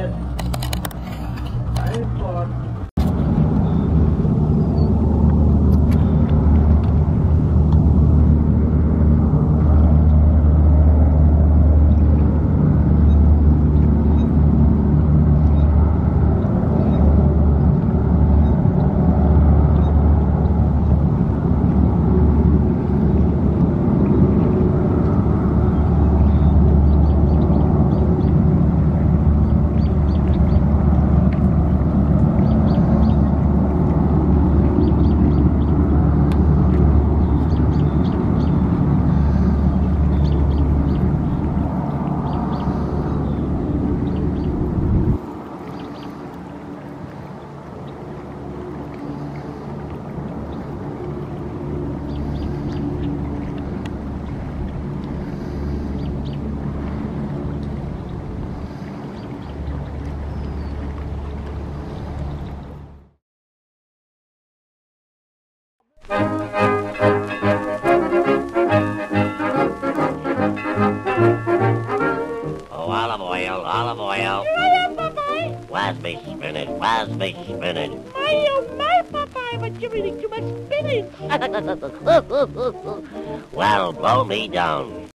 good. Oh, Olive Oyl, Olive Oyl. Here I am, Popeye. Where's me spinach? Where's me spinach? My, oh, my, Popeye, but you're eating too much spinach. well, blow me down.